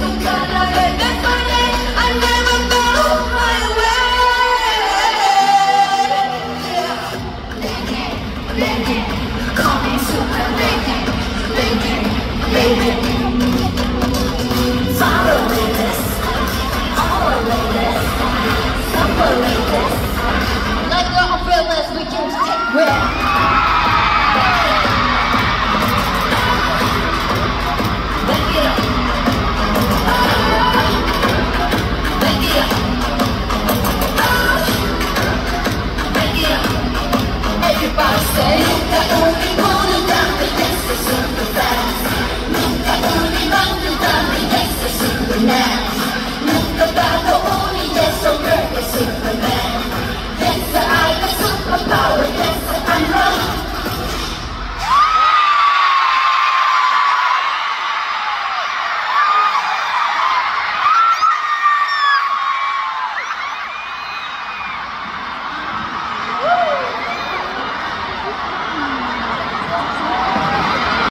nunca la.